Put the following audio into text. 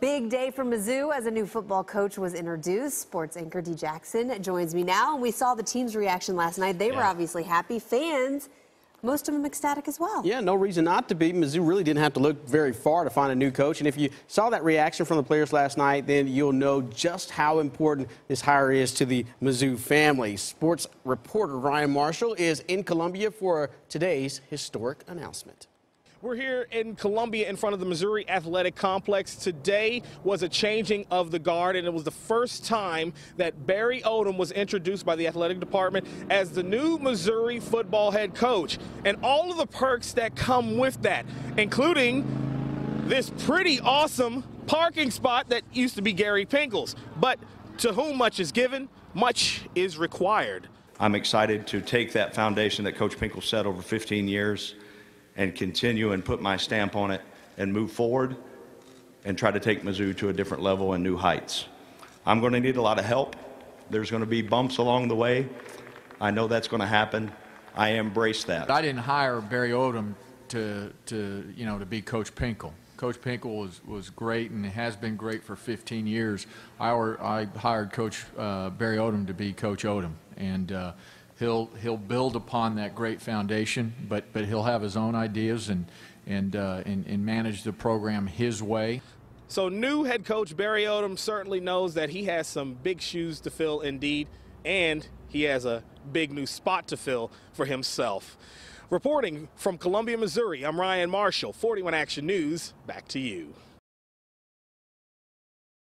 Big day for Mizzou as a new football coach was introduced. Sports anchor D. Jackson joins me now. And we saw the team's reaction last night. They were obviously happy. Fans, most of them ecstatic as well. Yeah, no reason not to be. Mizzou really didn't have to look very far to find a new coach. And if you saw that reaction from the players last night, then you'll know just how important this hire is to the Mizzou family. Sports reporter Ryan Marshall is in Columbia for today's historic announcement. We're here in Columbia in front of the Missouri Athletic Complex. Today was a changing of the guard, and it was the first time that Barry Odom was introduced by the athletic department as the new Missouri football head coach. And all of the perks that come with that, including this pretty awesome parking spot that used to be Gary Pinkel's. But to whom much is given, much is required. I'm excited to take that foundation that Coach Pinkel set over 15 years and continue and put my stamp on it and move forward and try to take Mizzou to a different level and new heights. I'm going to need a lot of help. There's going to be bumps along the way. I know that's going to happen. I embrace that. I didn't hire Barry Odom to, to you know, to be Coach Pinkel. Coach Pinkel was, was great and has been great for 15 years. I, I hired Coach uh, Barry Odom to be Coach Odom, and uh, he'll he'll build upon that great foundation, but but he'll have his own ideas and and uh, and, and manage the program his way. So, new head coach Barry Odom certainly knows that he has some big shoes to fill indeed, and he has a big new spot to fill for himself. Reporting from Columbia, Missouri, I'm Ryan Marshall, 41 Action News. Back to you.